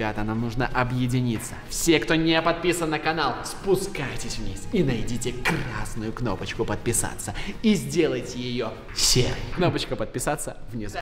Ребята, нам нужно объединиться. Все, кто не подписан на канал, спускайтесь вниз и найдите красную кнопочку подписаться. И сделайте ее серой. Кнопочка подписаться внизу.